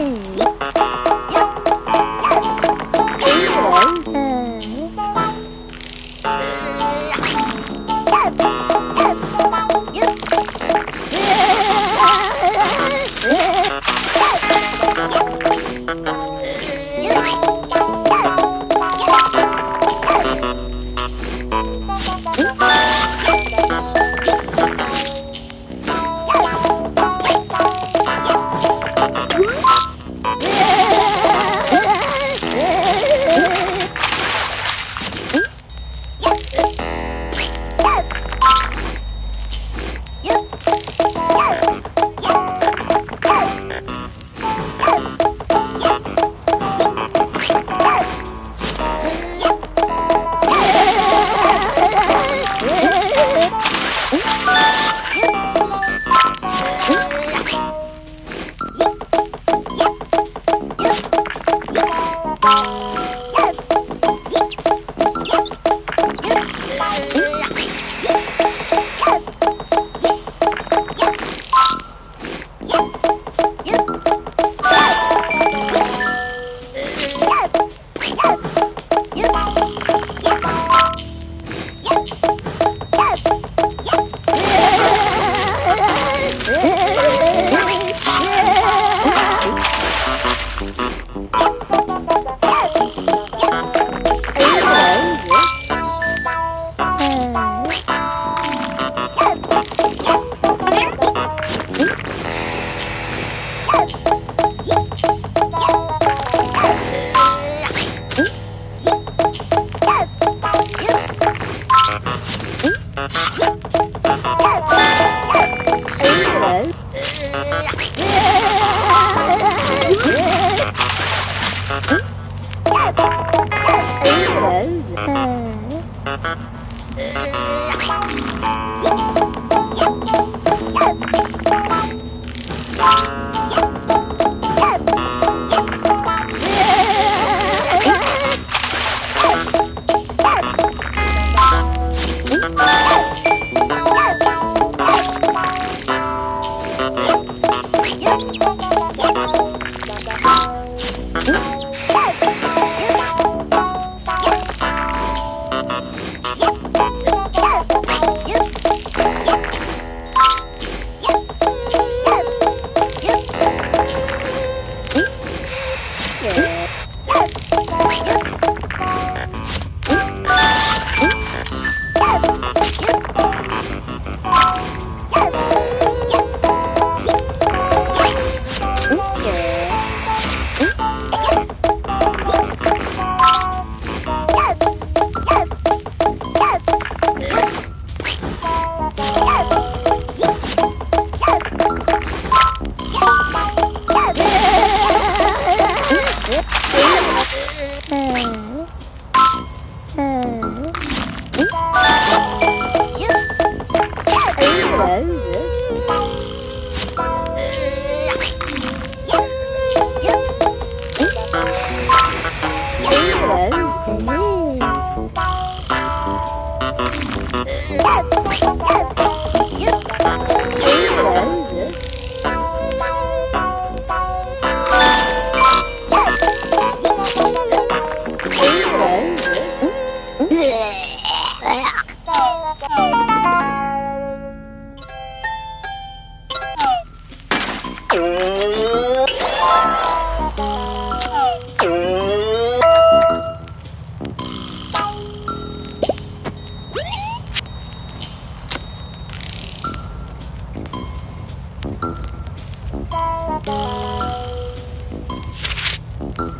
Mm-hmm. you Thank you.